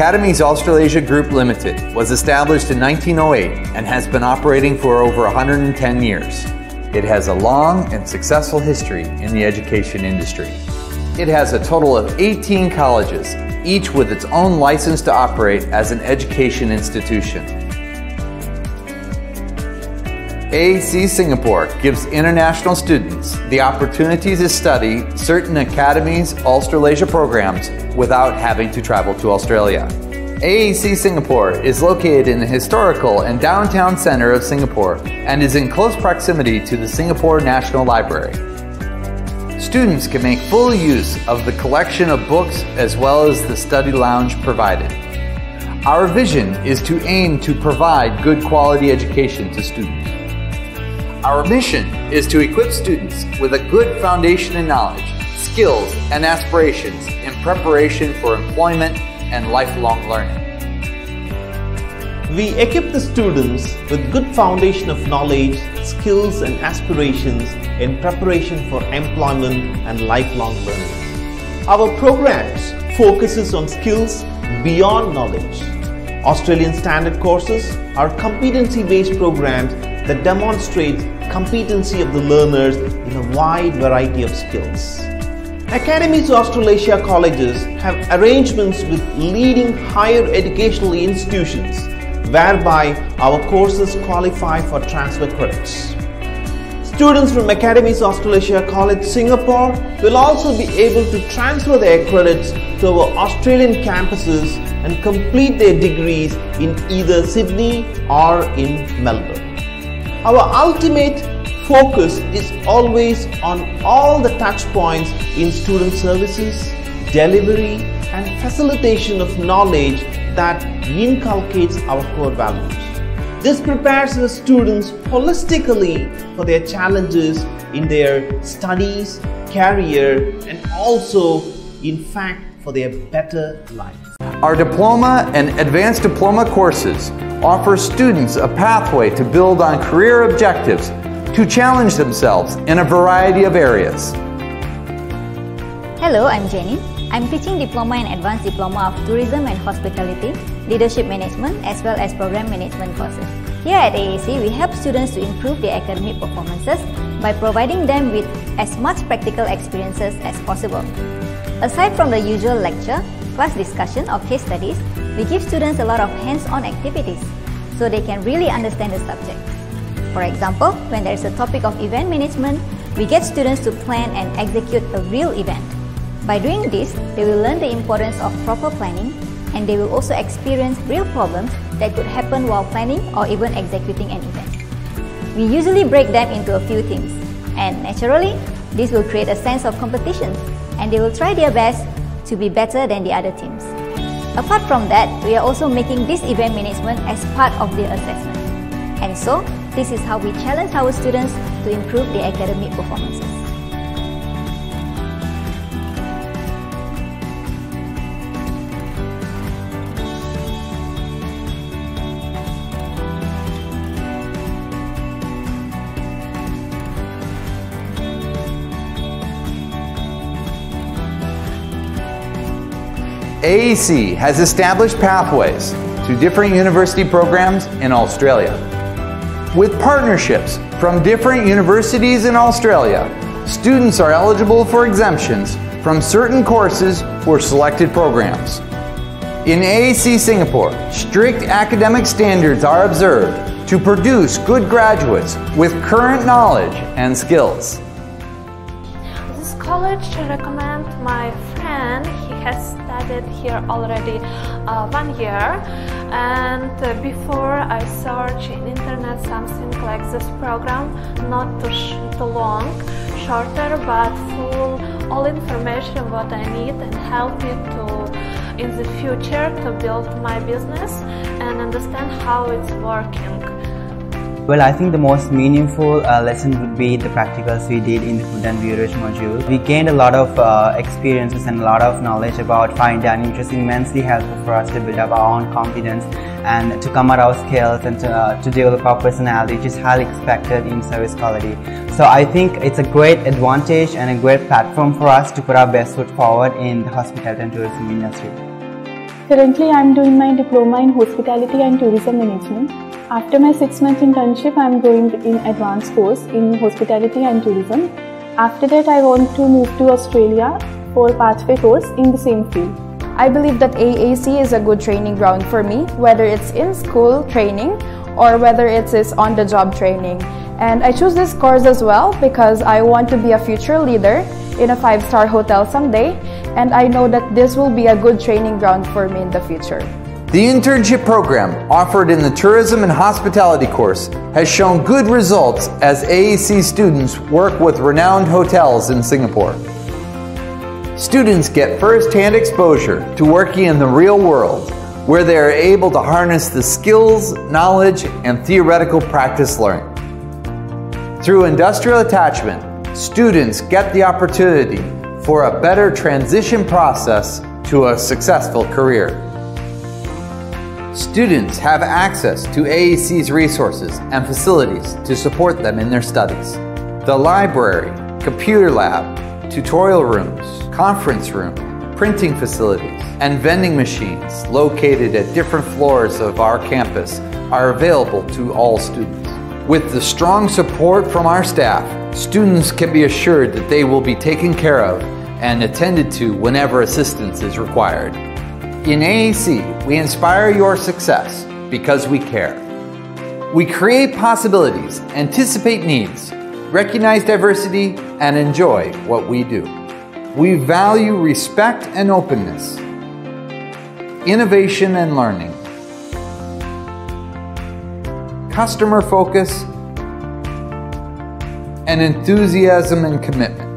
Academies Australasia Group Limited was established in 1908 and has been operating for over 110 years. It has a long and successful history in the education industry. It has a total of 18 colleges, each with its own license to operate as an education institution. AAC Singapore gives international students the opportunity to study certain Academies Australasia programs without having to travel to Australia. AAC Singapore is located in the historical and downtown center of Singapore and is in close proximity to the Singapore National Library. Students can make full use of the collection of books as well as the study lounge provided. Our vision is to aim to provide good quality education to students. Our mission is to equip students with a good foundation in knowledge, skills, and aspirations in preparation for employment and lifelong learning. We equip the students with good foundation of knowledge, skills and aspirations in preparation for employment and lifelong learning. Our programs focuses on skills beyond knowledge. Australian standard courses are competency-based programs that demonstrates competency of the learners in a wide variety of skills. Academies of Australasia colleges have arrangements with leading higher educational institutions whereby our courses qualify for transfer credits. Students from Academies Australasia College Singapore will also be able to transfer their credits to our Australian campuses and complete their degrees in either Sydney or in Melbourne. Our ultimate focus is always on all the touch points in student services, delivery and facilitation of knowledge that inculcates our core values. This prepares the students holistically for their challenges in their studies, career and also in fact for their better life. Our diploma and advanced diploma courses offer students a pathway to build on career objectives to challenge themselves in a variety of areas. Hello, I'm Jenny. I'm teaching Diploma and Advanced Diploma of Tourism and Hospitality, Leadership Management as well as Program Management courses. Here at AAC, we help students to improve their academic performances by providing them with as much practical experiences as possible. Aside from the usual lecture, class discussion or case studies, we give students a lot of hands-on activities so they can really understand the subject. For example, when there is a topic of event management, we get students to plan and execute a real event. By doing this, they will learn the importance of proper planning and they will also experience real problems that could happen while planning or even executing an event. We usually break them into a few teams and naturally, this will create a sense of competition and they will try their best to be better than the other teams. Apart from that, we are also making this event management as part of the assessment. And so, this is how we challenge our students to improve their academic performances. AAC has established pathways to different university programs in Australia. With partnerships from different universities in Australia, students are eligible for exemptions from certain courses or selected programs. In AAC Singapore, strict academic standards are observed to produce good graduates with current knowledge and skills. This college recommend my friend. He has here already uh, one year. And uh, before I search in internet something like this program not too, too long shorter but full all information what I need and help me to in the future to build my business and understand how it's working well, I think the most meaningful uh, lesson would be the practicals we did in the food and beverage module. We gained a lot of uh, experiences and a lot of knowledge about fine dining, which was immensely helpful for us to build up our own confidence and to come at our skills and to, uh, to develop our personality, which is highly expected in service quality. So I think it's a great advantage and a great platform for us to put our best foot forward in the hospitality and tourism industry. Currently, I am doing my diploma in hospitality and tourism management. After my six month internship, I am going in advanced course in hospitality and tourism. After that, I want to move to Australia for pathway course in the same field. I believe that AAC is a good training ground for me, whether it's in school training or whether it is on the job training. And I choose this course as well because I want to be a future leader in a five star hotel someday, and I know that this will be a good training ground for me in the future. The internship program offered in the Tourism and Hospitality course has shown good results as AAC students work with renowned hotels in Singapore. Students get first-hand exposure to working in the real world where they are able to harness the skills, knowledge, and theoretical practice learned. Through industrial attachment, students get the opportunity for a better transition process to a successful career. Students have access to AAC's resources and facilities to support them in their studies. The library, computer lab, tutorial rooms, conference room, printing facilities, and vending machines located at different floors of our campus are available to all students. With the strong support from our staff, students can be assured that they will be taken care of and attended to whenever assistance is required. In AAC, we inspire your success because we care. We create possibilities, anticipate needs, recognize diversity, and enjoy what we do. We value respect and openness, innovation and learning, customer focus, and enthusiasm and commitment.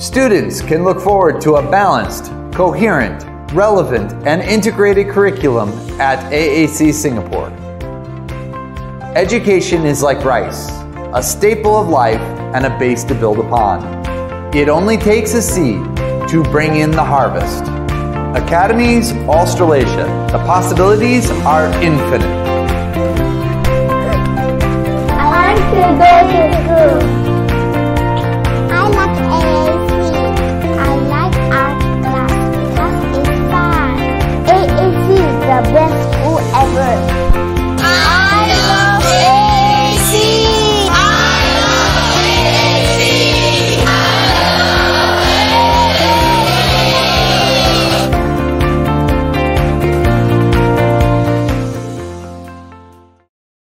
Students can look forward to a balanced, coherent, relevant, and integrated curriculum at AAC Singapore. Education is like rice, a staple of life and a base to build upon. It only takes a seed to bring in the harvest. Academies Australasia, the possibilities are infinite. I want to go to